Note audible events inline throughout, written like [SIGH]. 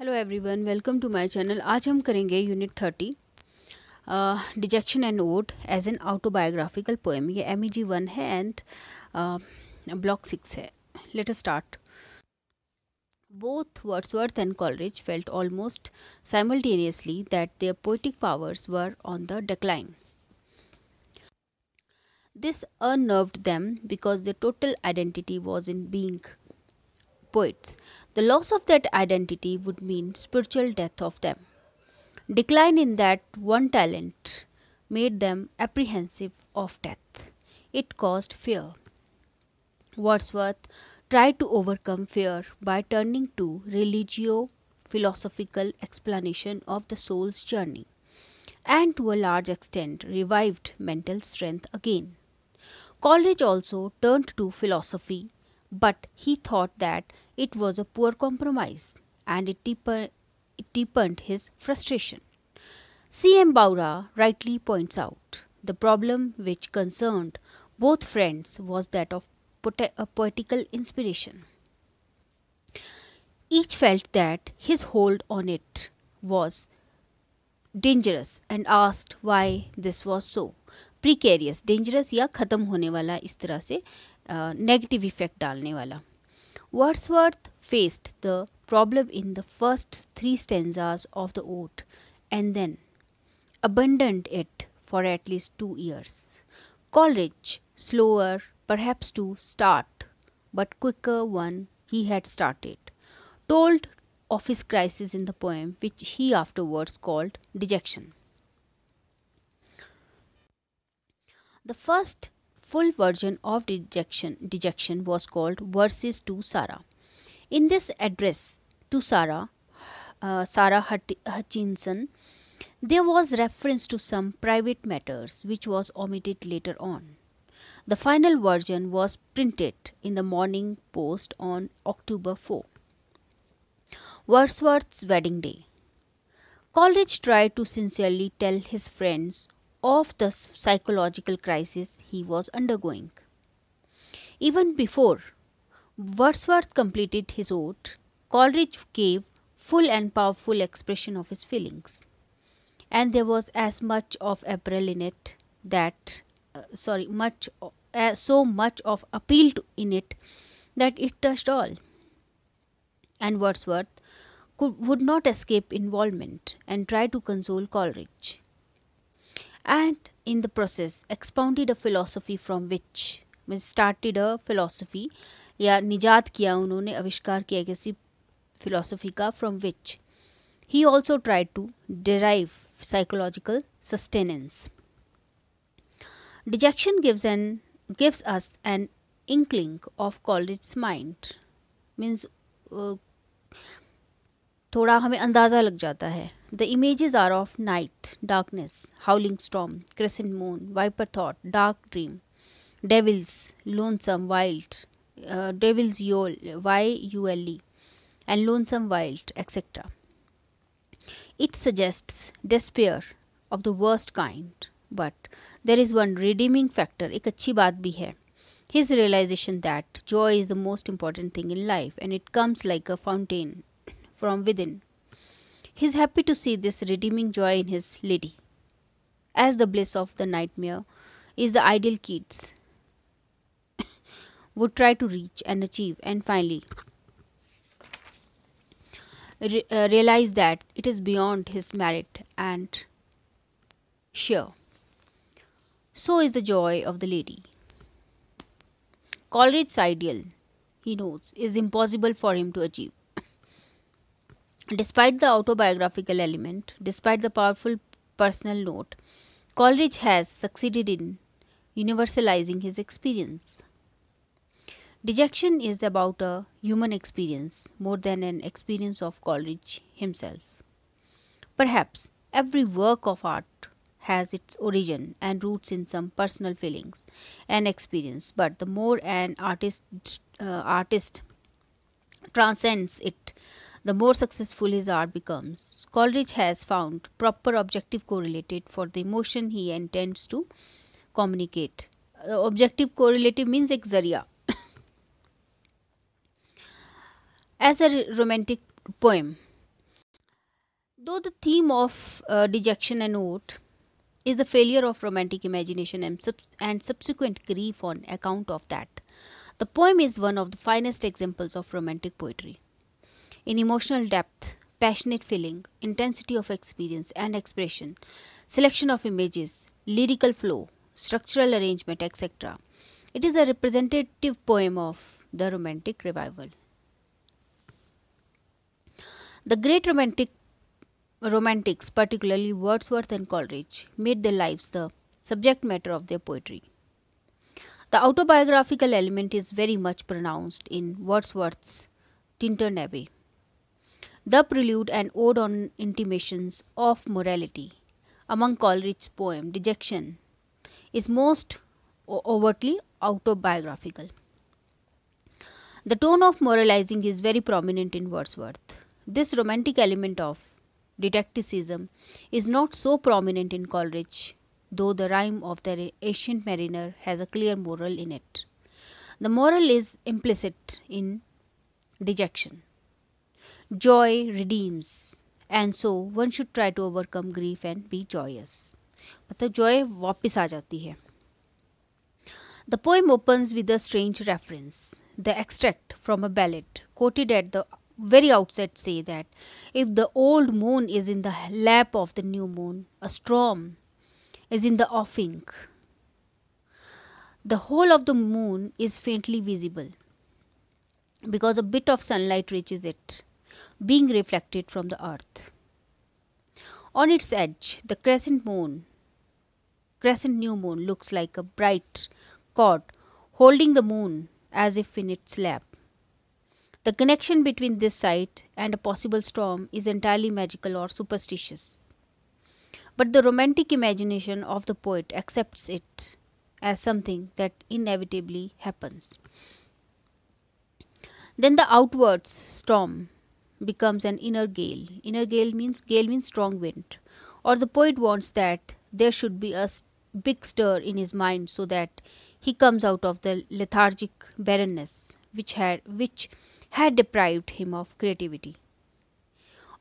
Hello everyone welcome to my channel आज हम करेंगे unit thirty dejection and ode as an autobiographical poem ये M E one है and block six है. Let us start both Wordsworth and Coleridge felt almost simultaneously that their poetic powers were on the decline this unnerved them because the total identity was in being poets. The loss of that identity would mean spiritual death of them. Decline in that one talent made them apprehensive of death. It caused fear. Wordsworth tried to overcome fear by turning to religio philosophical explanation of the soul's journey and to a large extent revived mental strength again. Coleridge also turned to philosophy but he thought that it was a poor compromise and it, deeper, it deepened his frustration. C.M. Bowra rightly points out the problem which concerned both friends was that of a poetical inspiration. Each felt that his hold on it was dangerous and asked why this was so. precarious, dangerous, ya ख़त्म होने वाला इस तरह से negative effect डालने Wordsworth faced the problem in the first three stanzas of the ode and then abandoned it for at least two years. Coleridge, slower perhaps to start, but quicker one he had started, told of his crisis in the poem, which he afterwards called dejection. The first full version of dejection, dejection was called Verses to Sarah. In this address to Sarah, uh, Sarah Hutchinson, there was reference to some private matters which was omitted later on. The final version was printed in the Morning Post on October 4. Wordsworth's wedding day. Coleridge tried to sincerely tell his friends of the psychological crisis he was undergoing. Even before Wordsworth completed his ode, Coleridge gave full and powerful expression of his feelings. And there was as much of April in it that, uh, sorry, much, uh, so much of appeal to, in it that it touched all. And Wordsworth could, would not escape involvement and try to console Coleridge and in the process expounded a philosophy from which started a philosophy या निजात किया उन्होंने आविष्कार किया एक ऐसी philosophy का from which he also try to derive psychological sustenance. Dejection gives an gives us an inkling of Coleridge's mind. Means uh, थोड़ा हमें अंदाज़ा लग जाता है The images are of night, darkness, howling storm, crescent moon, viper thought, dark dream, devils, lonesome, wild, uh, devil's yule, Y-U-L-E, and lonesome, wild, etc. It suggests despair of the worst kind, but there is one redeeming factor, एक अच्छी बात भी है. His realization that joy is the most important thing in life and it comes like a fountain from within. He is happy to see this redeeming joy in his lady. As the bliss of the nightmare is the ideal Keats [COUGHS] would try to reach and achieve and finally re uh, realize that it is beyond his merit and sure. So is the joy of the lady. Coleridge's ideal, he knows, is impossible for him to achieve. Despite the autobiographical element, despite the powerful personal note, Coleridge has succeeded in universalizing his experience. Dejection is about a human experience more than an experience of Coleridge himself. Perhaps every work of art has its origin and roots in some personal feelings and experience, but the more an artist uh, artist transcends it, the more successful his art becomes. Coleridge has found proper objective correlative for the emotion he intends to communicate. Uh, objective correlative means exaria. [COUGHS] As a romantic poem, though the theme of uh, dejection and ode is the failure of romantic imagination and, sub- and subsequent grief on account of that, the poem is one of the finest examples of romantic poetry. In emotional depth, passionate feeling, intensity of experience and expression, selection of images, lyrical flow, structural arrangement, etc., it is a representative poem of the Romantic Revival. The great romantic romantics, particularly Wordsworth and Coleridge, made their lives the subject matter of their poetry. The autobiographical element is very much pronounced in Wordsworth's Tintern Abbey. The prelude and ode on intimations of immortality among Coleridge's poem Dejection is most overtly autobiographical. The tone of moralizing is very prominent in Wordsworth. This romantic element of didacticism is not so prominent in Coleridge, though the rime of the ancient mariner has a clear moral in it. The moral is implicit in dejection. Joy redeems, and so one should try to overcome grief and be joyous. मतलब joy वापस आ जाती है The poem opens with a strange reference. The extract from a ballad quoted at the very outset say that if the old moon is in the lap of the new moon, a storm is in the offing. The whole of the moon is faintly visible because a bit of sunlight reaches it, being reflected from the earth. On its edge, the crescent moon, crescent new moon, looks like a bright cord holding the moon as if in its lap. The connection between this sight and a possible storm is entirely magical or superstitious. But the romantic imagination of the poet accepts it as something that inevitably happens. Then the outwards storm becomes an inner gale. Inner gale means gale means strong wind. Or the poet wants that there should be a big stir in his mind so that he comes out of the lethargic barrenness which had which had deprived him of creativity.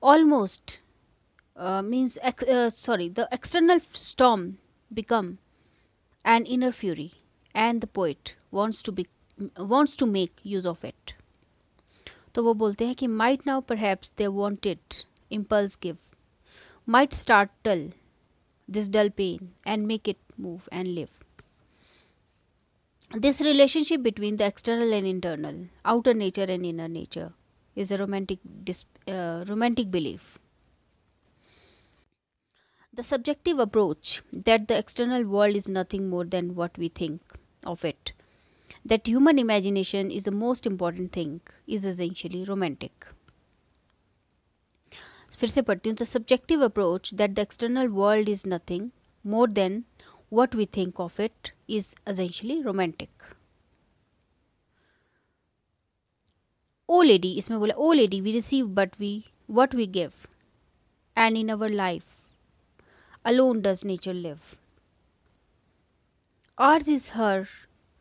Almost uh, means uh, sorry the external storm become an inner fury and the poet wants to be wants to make use of it तो वो बोलते हैं कि might now perhaps their wonted impulse give might startle this dull pain and make it move and live this relationship between the external and internal outer nature and inner nature is a romantic romantic believe the subjective approach that the external world is nothing more than what we think of it that human imagination is the most important thing, is essentially romantic. फिर से पढ़ती हूँ the subjective approach that the external world is nothing more than what we think of it is essentially romantic. O lady, इसमें बोला O lady, we receive but we what we give, and in our life alone does nature live. Ours is her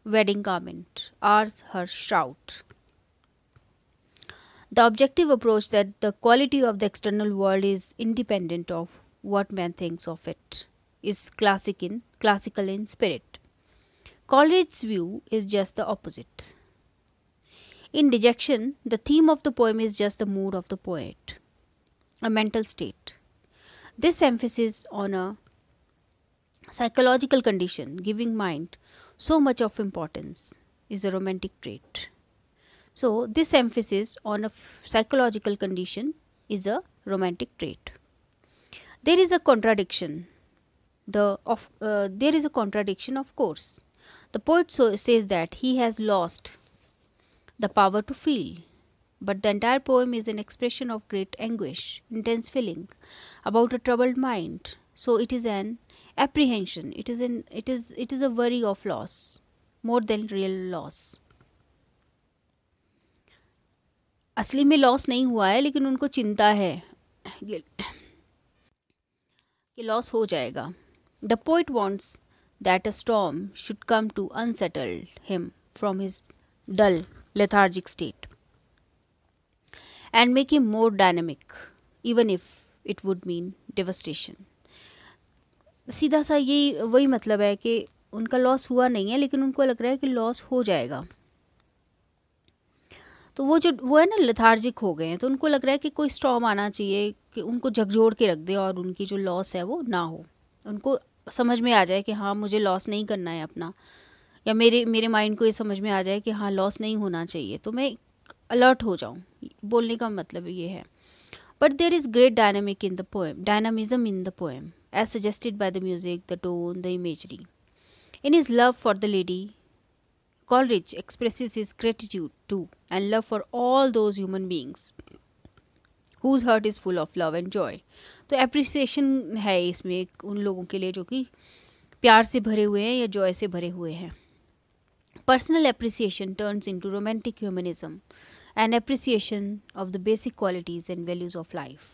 wedding garment, ours her shroud. The objective approach that the quality of the external world is independent of what man thinks of it is classic in classical in spirit. Coleridge's view is just the opposite. In Dejection, the theme of the poem is just the mood of the poet, a mental state. This emphasis on a psychological condition, giving mind so much of importance, is a romantic trait. So, this emphasis on a psychological condition is a romantic trait. There is a contradiction the of uh, there is a contradiction of course the poet so says that he has lost the power to feel but the entire poem is an expression of great anguish intense feeling about a troubled mind so it is an apprehension it is an it is it is a worry of loss more than real loss असली में loss नहीं हुआ है लेकिन उनको चिंता है कि लॉस हो जाएगा The poet wants that a storm should come to unsettle him from his dull, lethargic state and make him more dynamic, even if it would mean डिवस्टेशन सीधा सा यही वही मतलब है कि उनका लॉस हुआ नहीं है, लेकिन उनको लग रहा है कि लॉस हो जाएगा। तो वो जो, वो है ना लथार्जिक हो गए हैं तो उनको लग रहा है कि कोई स्टॉम आना चाहिए, कि उनको झकझोड़ के रख दे और उनकी जो लॉस है वो ना हो। उनको समझ में आ जाए कि हाँ मुझे लॉस नहीं करना है अपना, या मेरे मेरे माइंड को ये समझ में आ जाए कि हाँ लॉस नहीं होना चाहिए तो मैं अलर्ट हो जाऊँ। बोलने का मतलब ये है। But there is great dynamic in the poem dynamism in the poem as suggested by the music, the tone, the imagery. In his love for the lady, Coleridge expresses his gratitude to and love for all those human beings whose heart is full of love and joy. तो appreciation है इसमें उन लोगों के लिए जो कि प्यार से भरे हुए हैं या जॉय से भरे हुए हैं Personal appreciation turns into romantic humanism and appreciation of the basic qualities and values of life.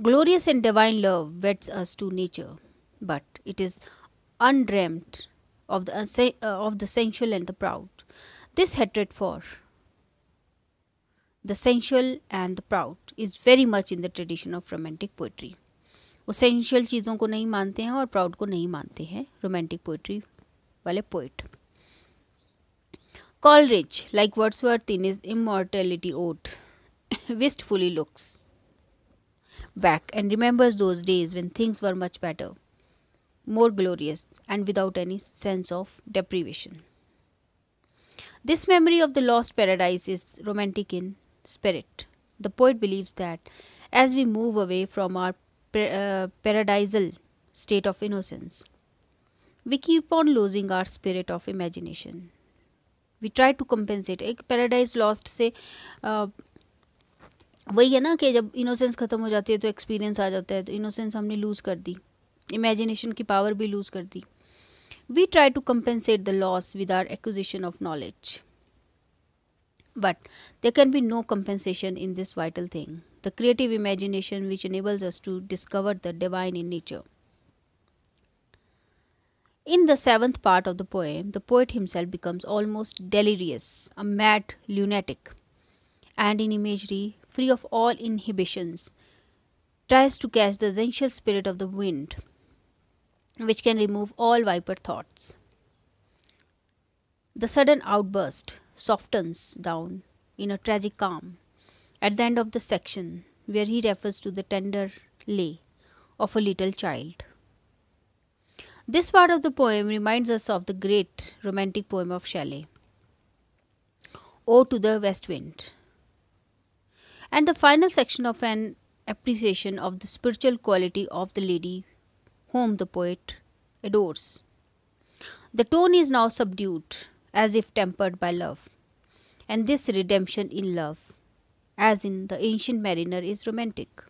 Glorious and divine love weds us to nature, but it is undreamt of the, uh, of the sensual and the proud. This hatred for the sensual and the proud is very much in the tradition of romantic poetry. वो sensual चीज़ों को नहीं मानते हैं और proud को नहीं मानते हैं रोमांटिक पोइट्री वाले poet Coleridge, like Wordsworth in his Immortality Ode, wistfully looks back and remembers those days when things were much better, more glorious, and without any sense of deprivation. This memory of the lost paradise is romantic in spirit. The poet believes that as we move away from our uh, paradisal state of innocence, we keep on losing our spirit of imagination. We try to compensate. एक paradise lost से uh, वही है ना कि जब innocence ख़त्म हो जाती है तो एक्सपीरियंस आ जाता है तो इनोसेंस हमने लूज़ कर दी। इमेजिनेशन की पावर भी लूज़ कर दी। We try to compensate the loss with our acquisition of knowledge but there can be no compensation in this vital thing the creative imagination which enables us to discover the divine in nature In the seventh part of the poem, the poet himself becomes almost delirious, a mad lunatic, and in imagery free of all inhibitions, tries to catch the essential spirit of the wind, which can remove all viper thoughts. The sudden outburst softens down in a tragic calm at the end of the section where he refers to the tender lay of a little child. This part of the poem reminds us of the great romantic poem of Shelley, Ode to the West Wind and the final section of an appreciation of the spiritual quality of the lady whom the poet adores. The tone is now subdued, as if tempered by love, and this redemption in love, as in the ancient mariner, is romantic.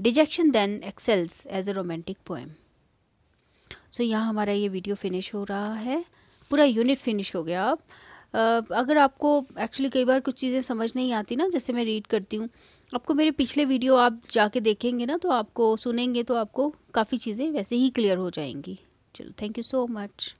Dejection then excels as a romantic poem. So so, यहाँ हमारा ये video finish हो रहा है पूरा unit finish हो गया अब अगर आपको एक्चुअली कई बार कुछ चीज़ें समझ नहीं आती ना, जैसे मैं रीड करती हूँ, आपको मेरे पिछले वीडियो आप जाके देखेंगे ना तो आपको सुनेंगे तो आपको काफ़ी चीज़ें वैसे ही क्लियर हो जाएँगी। चलो थैंक यू सो मच